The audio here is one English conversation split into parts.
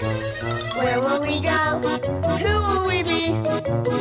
Where will we go? Who will we be?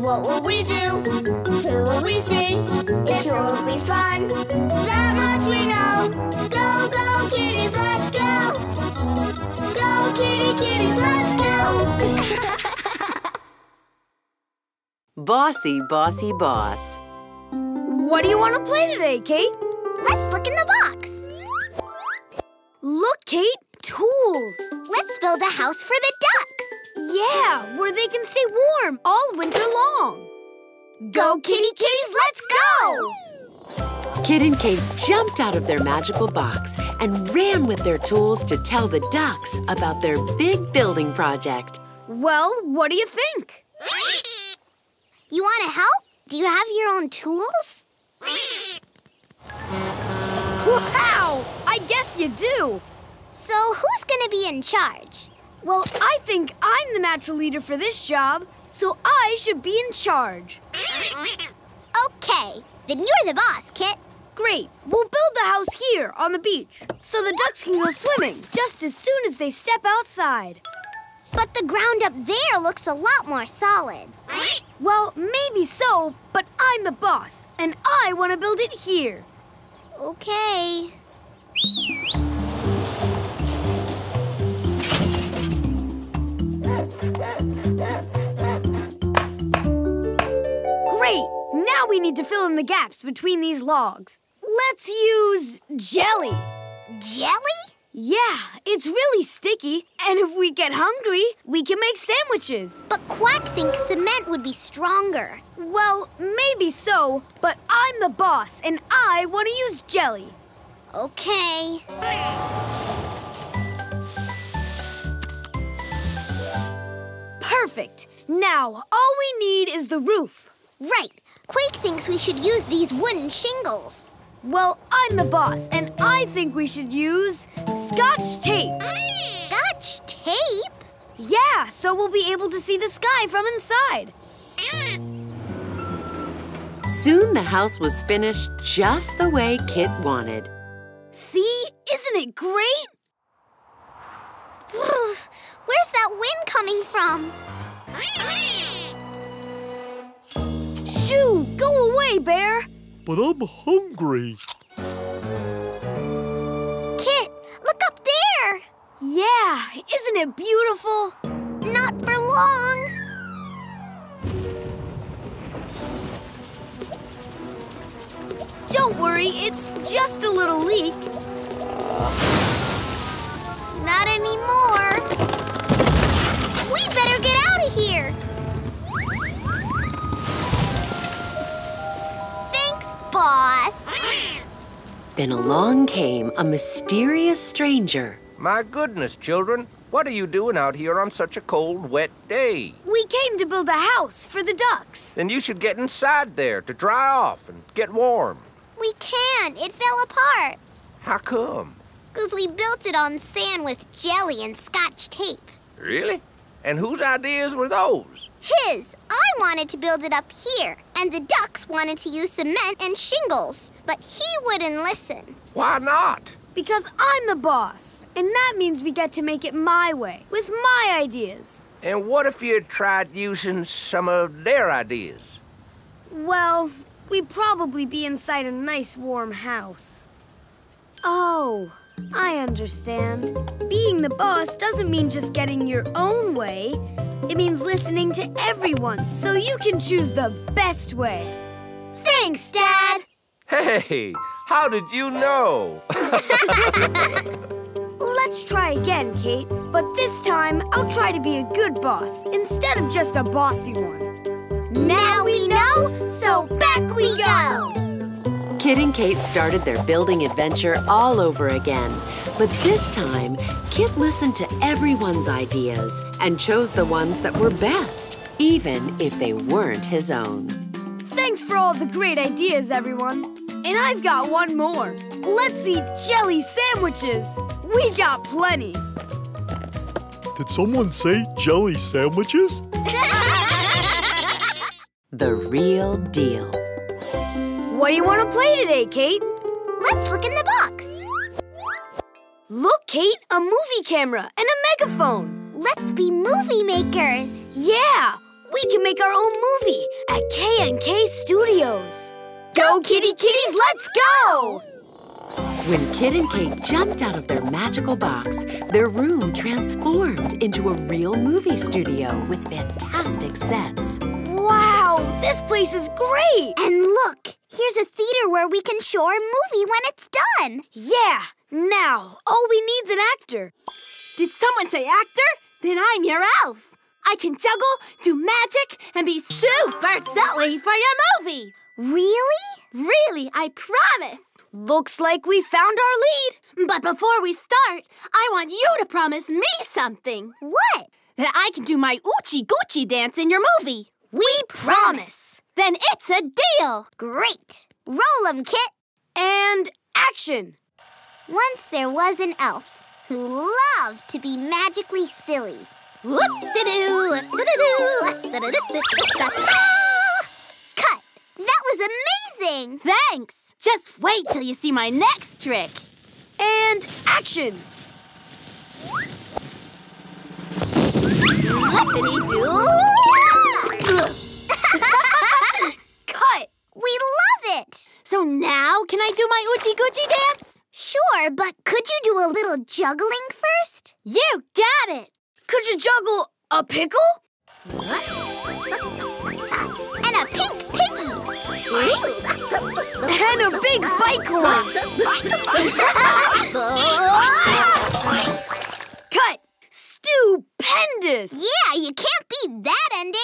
What will we do? Who will we see? It sure will be fun. That much we know. Go, go, kitties, let's go. Go, kitty, kitties, let's go. Bossy, bossy, boss. What do you want to play today, Kate? let's look in the box. Look, Kate, tools. Let's build a house for the ducks. Yeah, where they can stay warm all winter long. Go, kitty, kitties, let's go. Kit and Kate jumped out of their magical box and ran with their tools to tell the ducks about their big building project. Well, what do you think? You want to help? Do you have your own tools? Wow! I guess you do. So who's going to be in charge? Well, I think I'm the natural leader for this job, so I should be in charge. Okay, then you're the boss, Kit. Great. We'll build the house here on the beach so the ducks can go swimming just as soon as they step outside. But the ground up there looks a lot more solid. Well, maybe so, but I'm the boss, and I want to build it here. Okay. To fill in the gaps between these logs. Let's use jelly. Jelly? Yeah, it's really sticky, and if we get hungry, we can make sandwiches. But Quack thinks cement would be stronger. Well, maybe so, but I'm the boss, and I want to use jelly. Okay. Perfect. Now, all we need is the roof. Right. Quake thinks we should use these wooden shingles. Well, I'm the boss, and I think we should use scotch tape. Scotch tape? Yeah, so we'll be able to see the sky from inside. Soon the house was finished just the way Kit wanted. See? Isn't it great? Where's that wind coming from? Shoo! Go away, Bear! But I'm hungry. Kit, look up there! Yeah, isn't it beautiful? Not for long. Don't worry, it's just a little leak. Not anymore. Then along came a mysterious stranger. My goodness, children, what are you doing out here on such a cold, wet day? We came to build a house for the ducks. Then you should get inside there to dry off and get warm. We can't. It fell apart. How come? Because we built it on sand with jelly and scotch tape. Really? And whose ideas were those? His. I wanted to build it up here, and the ducks wanted to use cement and shingles, but he wouldn't listen. Why not? Because I'm the boss. And that means we get to make it my way, with my ideas. And what if you tried using some of their ideas? Well, we'd probably be inside a nice warm house. Oh, I understand. Being the boss doesn't mean just getting your own way. It means listening to everyone so you can choose the best way. Thanks, Dad! Hey, how did you know? Let's try again, Kate. But this time, I'll try to be a good boss instead of just a bossy one. Now we know, so back we go. Kit and Kate started their building adventure all over again. But this time, Kit listened to everyone's ideas and chose the ones that were best, even if they weren't his own. Thanks for all the great ideas, everyone. And I've got one more. Let's eat jelly sandwiches. We got plenty. Did someone say jelly sandwiches? The real deal. What do you want to play today, Kate? Let's look in the box. Look, Kate, a movie camera and a megaphone. Let's be movie makers. Yeah! We can make our own movie at K&K Studios. Go, kitty kitties, let's go! When Kit and Kate jumped out of their magical box, their room transformed into a real movie studio with fantastic sets. Wow, this place is great! And look, here's a theater where we can show our movie when it's done. Yeah, now all we need's an actor. Did someone say actor? Then I'm your elf. I can juggle, do magic, and be super silly for your movie. Really? Really, I promise. Looks like we found our lead. But before we start, I want you to promise me something. What? That I can do my Oochie Goochie dance in your movie. We promise. Then it's a deal. Great. Roll 'em, Kit. And action! Once there was an elf who loved to be magically silly. Whoop-de-doo, whoop-de-doo, whoop-de-doo-doo-doo-doo. Cut! That was amazing! Thanks. Just wait till you see my next trick. And action! Zippity-doo. Cut! We love it! So now can I do my Oochie Goochie dance? Sure, but could you do a little juggling first? You got it. Could you juggle a pickle? And a pink piggy! And a big bike one! Cut! Stupendous! Yeah, you can't beat that ending.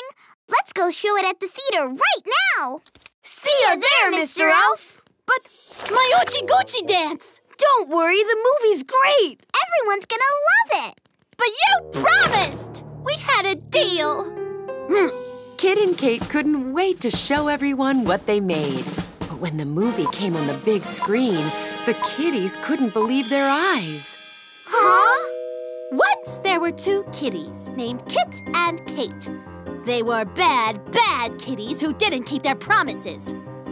Let's go show it at the theater right now. See ya there, Mr. Elf! But my Goochie dance. Don't worry, the movie's great! Everyone's gonna love it. But you promised. We had a deal. Hmm. Kit and Kate couldn't wait to show everyone what they made. But when the movie came on the big screen, the kitties couldn't believe their eyes. Huh? Once there were two kitties named Kit and Kate. They were bad, bad kitties who didn't keep their promises.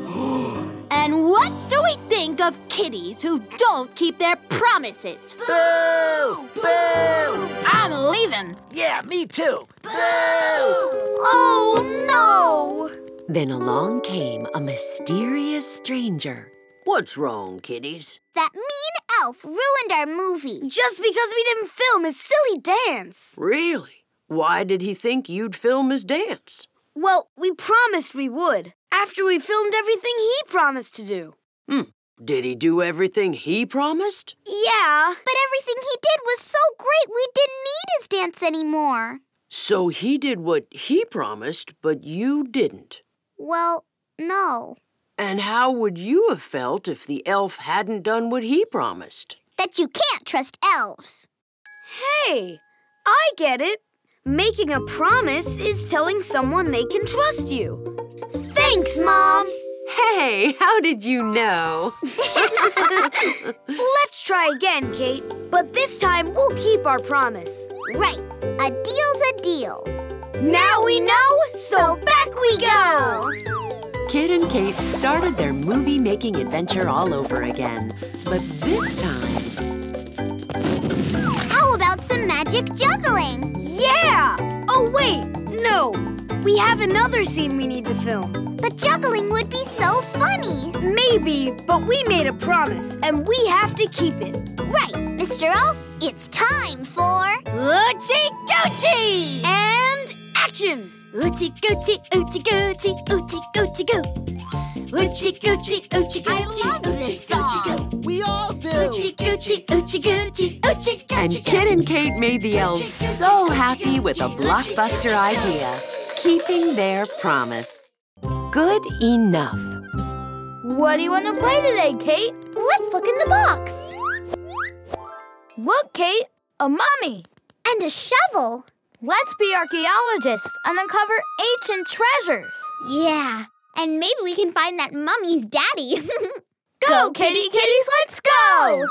and what do we think of kitties who don't keep their promises? Boo! Boo! I'm leaving. Yeah, me too. Boo! Oh no! Then along came a mysterious stranger. What's wrong, kitties? That mean elf ruined our movie. Just because we didn't film his silly dance. Really? Why did he think you'd film his dance? Well, we promised we would. After we filmed everything he promised to do. Hmm. Did he do everything he promised? Yeah. But everything he did was so great we didn't need his dance anymore. So he did what he promised, but you didn't. Well, no. And how would you have felt if the elf hadn't done what he promised? That you can't trust elves. Hey, I get it. Making a promise is telling someone they can trust you. Thanks, Mom. Hey, how did you know? Let's try again, Kate. But this time we'll keep our promise. Right. A deal's a deal. Now we know, so back we go. Kit and Kate started their movie making adventure all over again. But this time, How about some magic juggling? Yeah! Oh, wait, no. We have another scene we need to film. But juggling would be so funny. Maybe, but we made a promise, and we have to keep it. Right, Mr. Elf, it's time for. Oochie Goochie! And action! Oochie Goochie, Oochie Goochie, Oochie Goochie Goo. Oochie Goochie, Oochie Goochie, I love this song. We all do. Oochie Goochie, Oochie Goochie, Oochie Goochie. and Kit and Kate made the elves so happy with a blockbuster idea, keeping their promise. Good enough. What do you want to play today, Kate? Let's look in the box. Look, Kate, a mummy. And a shovel. Let's be archaeologists and uncover ancient treasures. Yeah. And maybe we can find that mummy's daddy. Go, kitty kitties, let's go!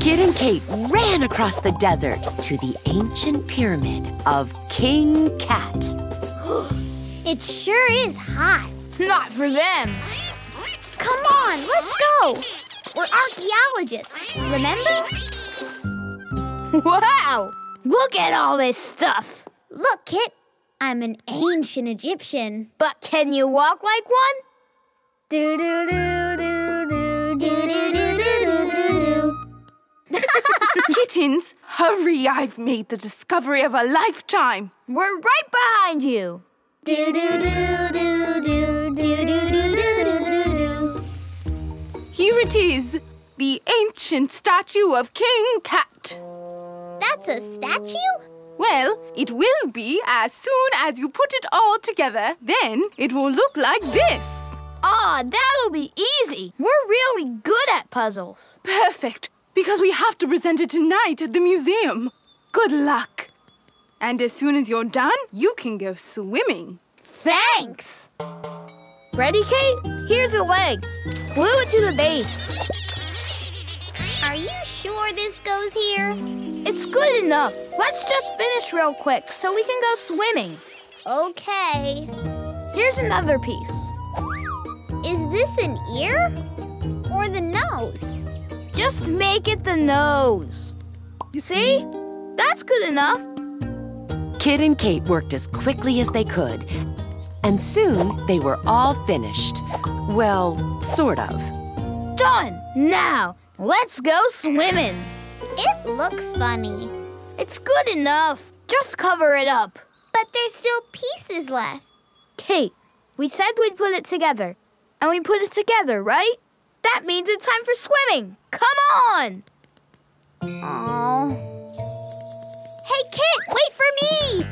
Kit and Kate ran across the desert to the ancient pyramid of King Cat. it sure is hot. Not for them. Come on, let's go. We're archaeologists, remember? Wow! Look at all this stuff. Look, Kit, I'm an ancient Egyptian. But can you walk like one? Do do do do do do do do do do do. Kittens, hurry! I've made the discovery of a lifetime. We're right behind you. Do do do do do do do do do do do. Here it is, the ancient statue of King Cat. That's a statue? Well, it will be as soon as you put it all together. Then it will look like this. Ah, that'll be easy. We're really good at puzzles. Perfect, because we have to present it tonight at the museum. Good luck. And as soon as you're done, you can go swimming. Thanks. Ready, Kate? Here's a leg. Glue it to the base. Are you sure this goes here? It's good enough. Let's just finish real quick so we can go swimming. Okay. Here's another piece. Is this an ear? Or the nose? Just make it the nose. You see? That's good enough. Kit and Kate worked as quickly as they could, and soon they were all finished. Well, sort of. Done. Now, let's go swimming. It looks funny. It's good enough. Just cover it up. But there's still pieces left. Kate, we said we'd put it together. And we put it together, right? That means it's time for swimming. Come on! Oh. Hey, Kit, wait for me!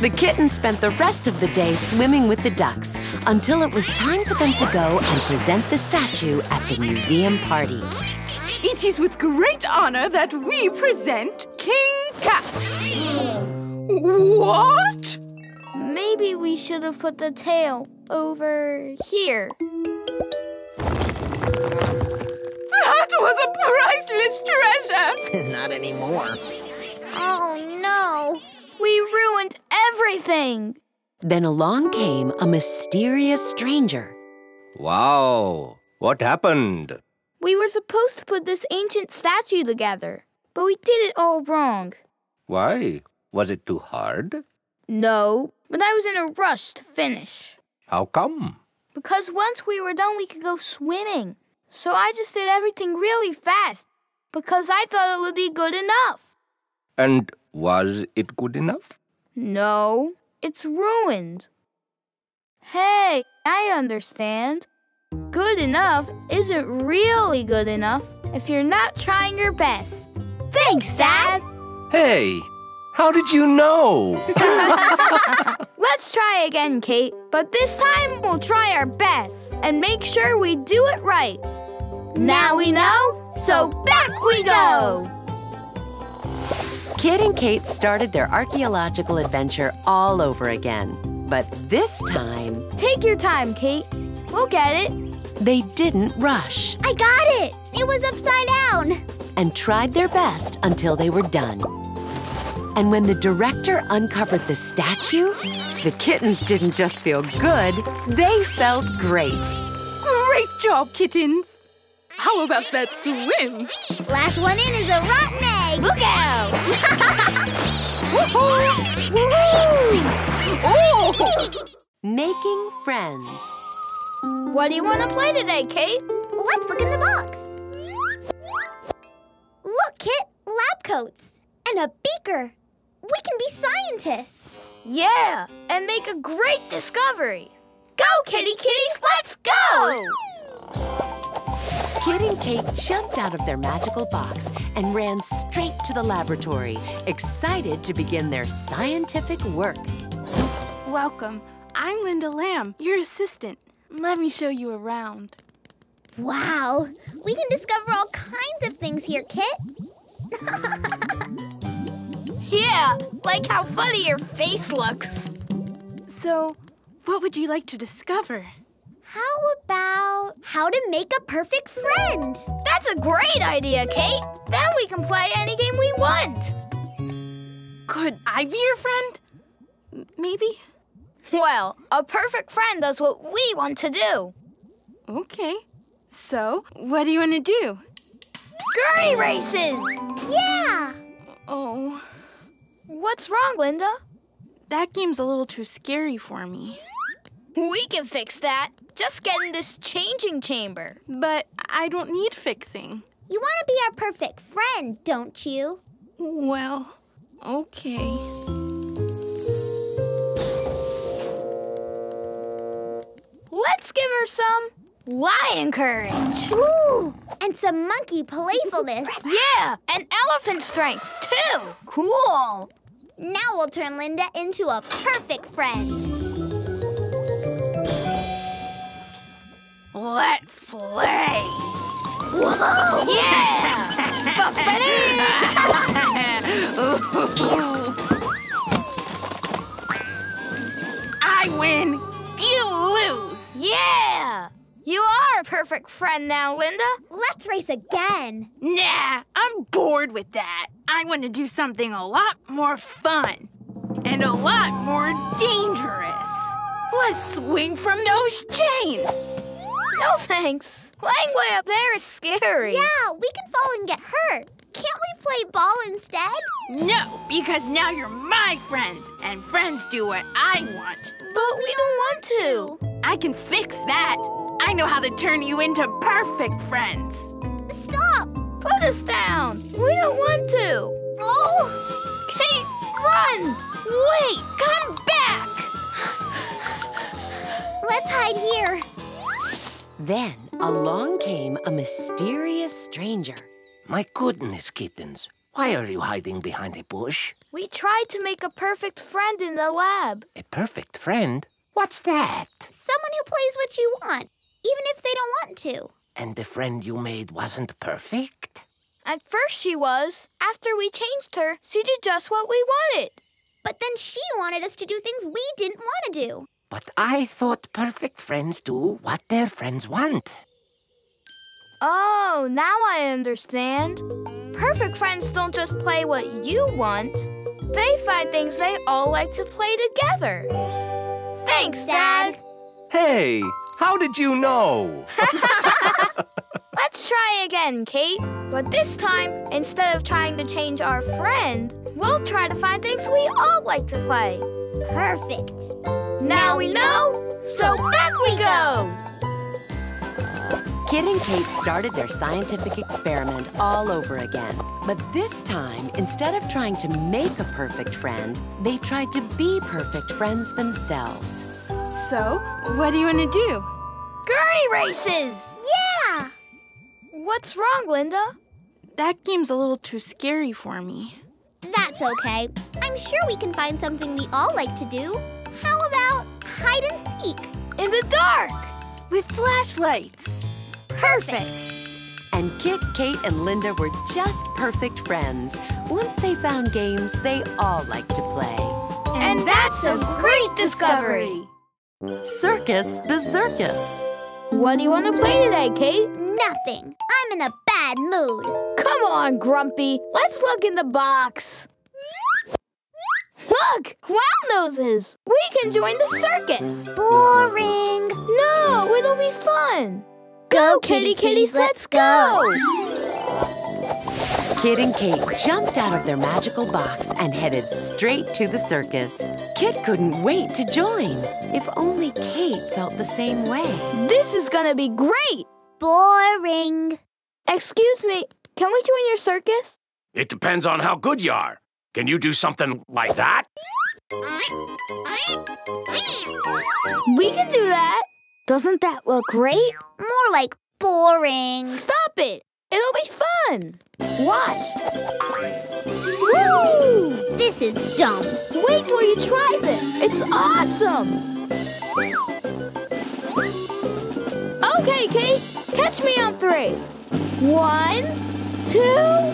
The kitten spent the rest of the day swimming with the ducks until it was time for them to go and present the statue at the museum party. It is with great honor that we present King Cat. What? Maybe we should have put the tail over here. That was a priceless treasure. Not anymore. Oh, no. We ruined everything. Then along came a mysterious stranger. Wow. What happened? We were supposed to put this ancient statue together, but we did it all wrong. Why? Was it too hard? No, but I was in a rush to finish. How come? Because once we were done, we could go swimming. So I just did everything really fast because I thought it would be good enough. And was it good enough? No, it's ruined. Hey, I understand. Good enough isn't really good enough if you're not trying your best. Thanks, Dad. Hey, how did you know? Let's try again, Kate. But this time we'll try our best and make sure we do it right. Now we know, so back we go. Kit and Kate started their archaeological adventure all over again. But this time, Take your time, Kate. We'll get it. they didn't rush I got it. It was upside down. and tried their best until they were done. And when the director uncovered the statue, the kittens didn't just feel good, they felt great. Great job, kittens. How about that swim? Last one in is a rotten egg. Look out! Oh! Making friends. What do you want to play today, Kate? Let's look in the box. Look, Kit, lab coats and a beaker. We can be scientists. Yeah, and make a great discovery. Go, kitty kitties, let's go! Kit and Kate jumped out of their magical box and ran straight to the laboratory, excited to begin their scientific work. Welcome. I'm Linda Lamb, your assistant. Let me show you around. Wow, we can discover all kinds of things here, Kit. Yeah, like how funny your face looks. So, what would you like to discover? How about how to make a perfect friend? That's a great idea, Kate. Then we can play any game we want. Could I be your friend? M- Maybe? Well, a perfect friend does what we want to do. Okay. So, what do you want to do? Scurry races! Yeah! Oh. oh, What's wrong, Linda? That game's a little too scary for me. We can fix that. Just get in this changing chamber. But I don't need fixing. You want to be our perfect friend, don't you? Well, okay. Let's give her some lion courage. Ooh, and some monkey playfulness. Yeah, and elephant strength, too. Cool. Now we'll turn Linda into a perfect friend. Let's play. Whoa! Yeah! I win. You lose. yeah! You are a perfect friend now, Linda. Let's race again. Nah, I'm bored with that. I want to do something a lot more fun and a lot more dangerous. Let's swing from those chains. No thanks. Playing way up there is scary. Yeah, we can fall and get hurt. Can't we play ball instead? No, because now you're my friends, and friends do what I want. But we don't want to. I can fix that. I know how to turn you into perfect friends. Stop! Put us down. We don't want to. Oh! Kate, run! Then along came a mysterious stranger. My goodness, kittens. Why are you hiding behind a bush? We tried to make a perfect friend in the lab. A perfect friend? What's that? Someone who plays what you want, even if they don't want to. And the friend you made wasn't perfect? At first she was. After we changed her, she did just what we wanted. But then she wanted us to do things we didn't want to do. But I thought perfect friends do what their friends want. Oh, now I understand. Perfect friends don't just play what you want. They find things they all like to play together. Thanks, Dad. Hey, how did you know? Let's try again, Kate. But this time, instead of trying to change our friend, we'll try to find things we all like to play. Perfect. Now we know, so back we go! Kit and Kate started their scientific experiment all over again. But this time, instead of trying to make a perfect friend, they tried to be perfect friends themselves. So, what do you want to do? Gurney races! Yeah! What's wrong, Linda? That game's a little too scary for me. That's okay. I'm sure we can find something we all like to do. Hide and seek? In the dark! With flashlights. Perfect! And Kit, Kate, and Linda were just perfect friends. Once they found games they all liked to play. And that's a great discovery! Circus Berserkus. What do you want to play today, Kate? Nothing. I'm in a bad mood. Come on, Grumpy. Let's look in the box. Look! Clown noses! We can join the circus! Boring. No, it'll be fun! Go, kitty kitties, let's go! Kit and Kate jumped out of their magical box and headed straight to the circus. Kit couldn't wait to join. If only Kate felt the same way. This is gonna be great! Boring. Excuse me, can we join your circus? It depends on how good you are. Can you do something like that? We can do that! Doesn't that look great? More like boring. Stop it! It'll be fun! Watch! Woo! This is dumb. Wait till you try this! It's awesome! Okay, Kate, catch me on three. One, two,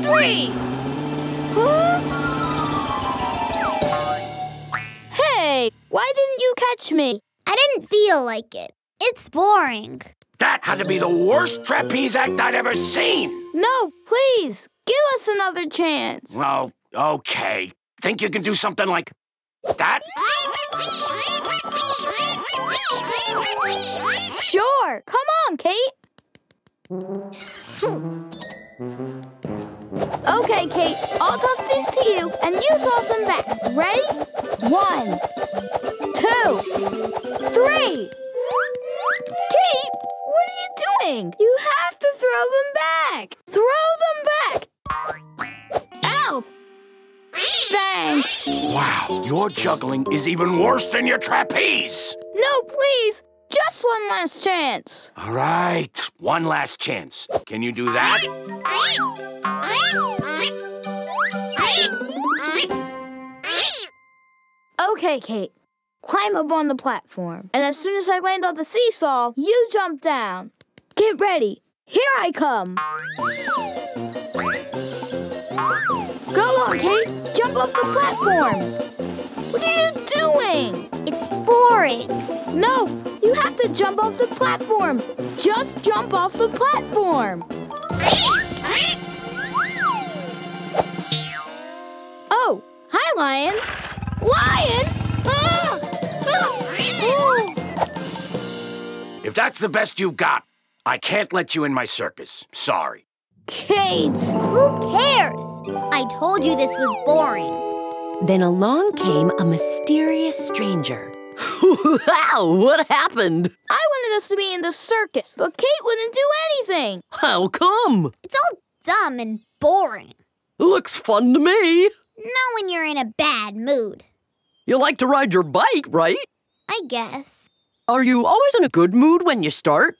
three! Huh? Hey, why didn't you catch me? I didn't feel like it. It's boring. That had to be the worst trapeze act I'd ever seen. No, please, give us another chance. Oh, okay. Think you can do something like that? Sure, come on, Kate. Okay, Kate, I'll toss these to you, and you toss them back. Ready? One, two, three. Kate, what are you doing? You have to throw them back. Throw them back. Ow! Thanks. Wow, your juggling is even worse than your trapeze. No, please. Just one last chance. All right, one last chance. Can you do that? Okay, Kate. Climb up on the platform. And as soon as I land on the seesaw, you jump down. Get ready. Here I come. Go on, Kate. Jump off the platform. What are you doing? It's boring. No, you have to jump off the platform. Just jump off the platform. Oh, hi, Lion. Lion! Ah! If that's the best you got, I can't let you in my circus. Sorry. Kate! Who cares? I told you this was boring. Then along came a mysterious stranger. Wow, what happened? I wanted us to be in the circus, but Kate wouldn't do anything. How come? It's all dumb and boring. Looks fun to me. Not when you're in a bad mood. You like to ride your bike, right? I guess. Are you always in a good mood when you start?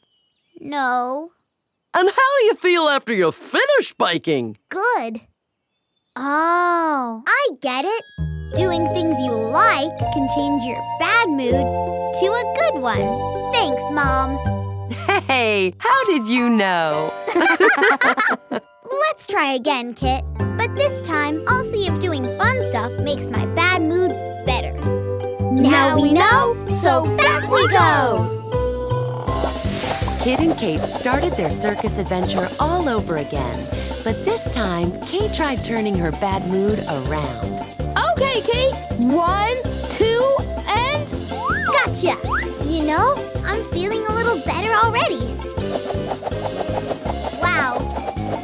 No. And how do you feel after you finish biking? Good. Oh, I get it. Doing things you like can change your bad mood to a good one. Thanks, Mom. Hey, how did you know? Let's try again, Kit. But this time, I'll see if doing fun stuff makes my bad mood better. Now we know, so back we go! Kit and Kate started their circus adventure all over again. But this time, Kate tried turning her bad mood around. Okay, Kate. One, two, and... Gotcha! You know, I'm feeling a little better already. Wow,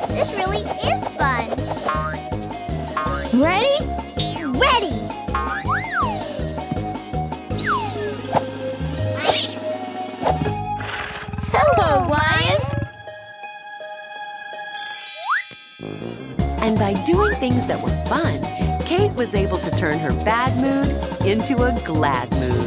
this really is fun. Things that were fun, Kate was able to turn her bad mood into a glad mood.